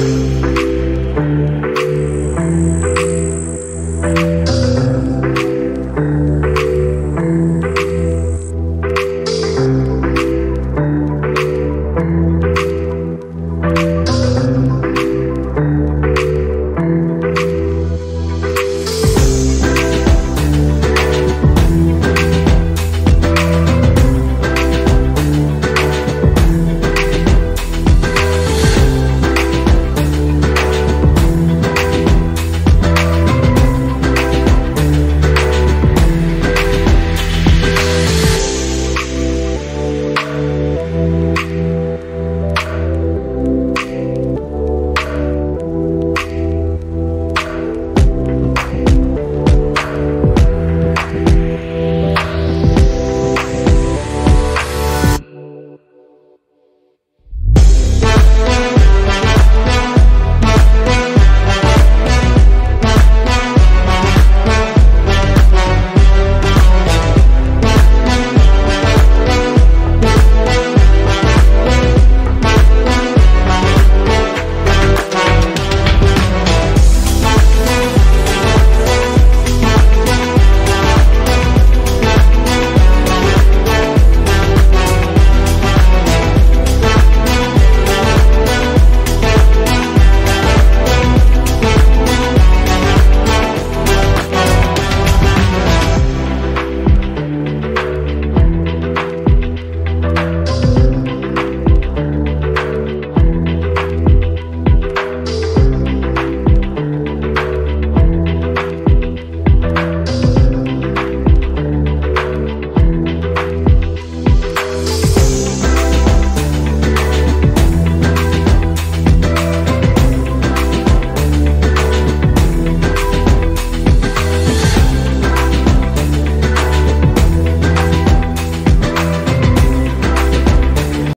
Música